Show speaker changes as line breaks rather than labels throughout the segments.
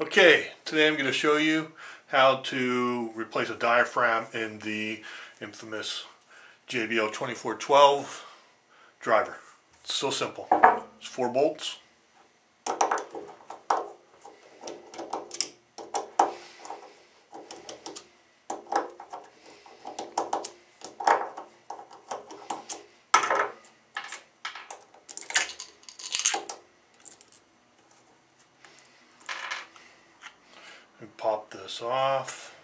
Okay, today I'm going to show you how to replace a diaphragm in the infamous JBL 2412 driver. It's so simple. It's four bolts. And pop this off.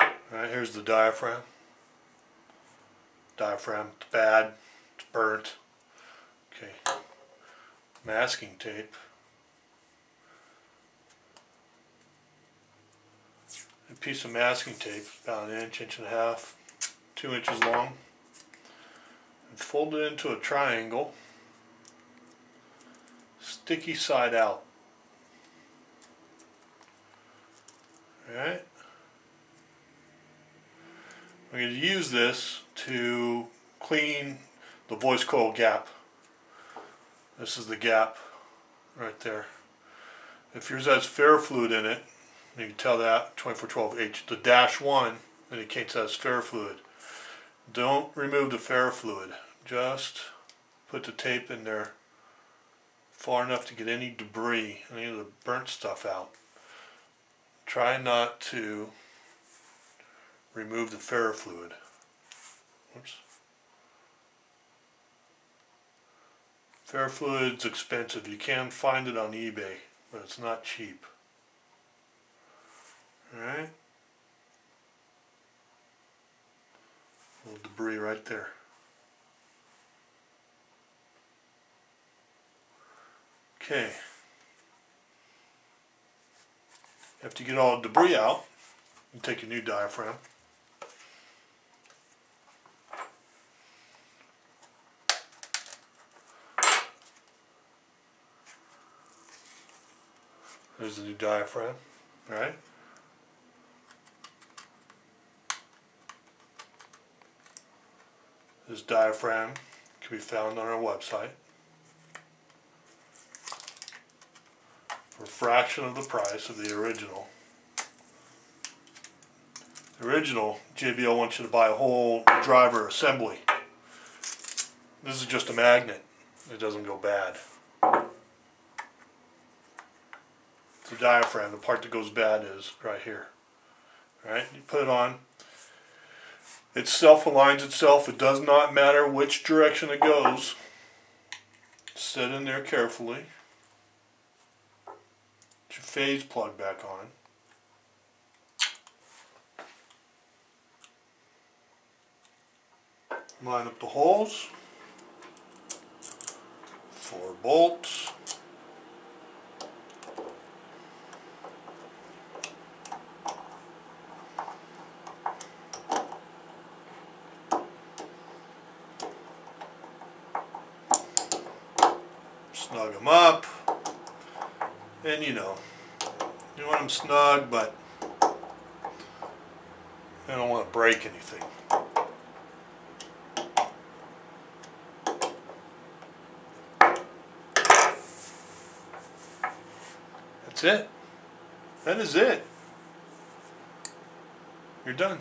Alright, here's the diaphragm. Diaphragm, it's bad, it's burnt. Okay, masking tape. A piece of masking tape, about an inch, inch and a half, two inches long. And fold it into a triangle, sticky side out. Alright. I'm going to use this to clean the voice coil gap. This is the gap right there. If yours has ferrofluid in it, you can tell that 2412H, the dash 1 indicates that it's ferrofluid. Don't remove the ferrofluid. Just put the tape in there far enough to get any debris, any of the burnt stuff out try not to remove the ferrofluid. Oops. Ferrofluid's expensive. You can find it on eBay, but it's not cheap. Alright. Little debris right there. Okay. You get all the debris out, you take a new diaphragm. There's the new diaphragm, right? This diaphragm can be found on our website. for a fraction of the price of the original. The original JBL wants you to buy a whole driver assembly. This is just a magnet. It doesn't go bad. It's the diaphragm, the part that goes bad is right here. Alright, you put it on. It self-aligns itself. It does not matter which direction it goes. Set in there carefully your phase plug back on. Line up the holes. Four bolts. Snug them up. And you know, you want them snug, but I don't want to break anything. That's it. That is it. You're done.